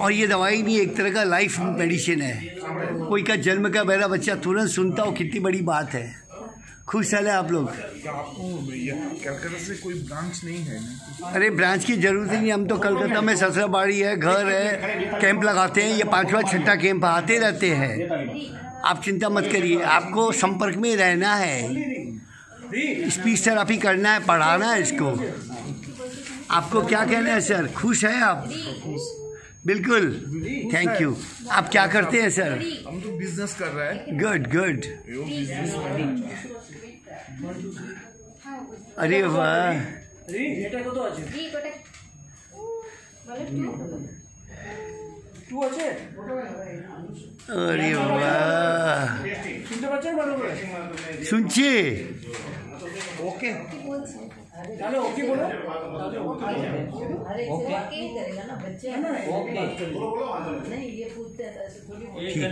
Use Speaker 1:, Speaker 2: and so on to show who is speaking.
Speaker 1: और ये दवाई भी एक तरह का लाइफ मेडिसिन है। कोई का जन्म का मेरा बच्चा तुरंत सुनता हो कितनी बड़ी बात है। खुश है आप लोग?
Speaker 2: कलकत्ता से कोई ब्रांच नहीं है ना?
Speaker 1: अरे ब्रांच की ज़रूरत ही नहीं हम तो कलकत्ता में ससुराबाड़ी है घर है कैंप लगाते हैं ये पांचवा छठा कैंप आते रहते हैं। आप चिंता मत करिए आपको संपर्क में रहना है। स्पीच थेरापी करना है पढ़ाना है इसको। आपको क्या कहना है सर खुश है आप? बिल्कुल थैंक यू आप क्या करते हैं सर
Speaker 2: हम तो बिजनेस कर रहे हैं
Speaker 1: गुड गुड
Speaker 2: वो बिजनेस में
Speaker 1: अरे वाह
Speaker 3: এটা কত আছে
Speaker 4: জি গোটা বলো টু
Speaker 3: টু আছে
Speaker 1: अरे वाह
Speaker 3: শুনতে পাচ্ছেন ভালো করে
Speaker 1: सुनचिए
Speaker 2: ओके
Speaker 4: বলছে
Speaker 3: তাহলে ওকে বলো
Speaker 4: अरे ओके करेगा ना बच्चे
Speaker 3: ओके
Speaker 4: नहीं ये पूछते हैं तो ऐसे थोड़ी
Speaker 1: ठीक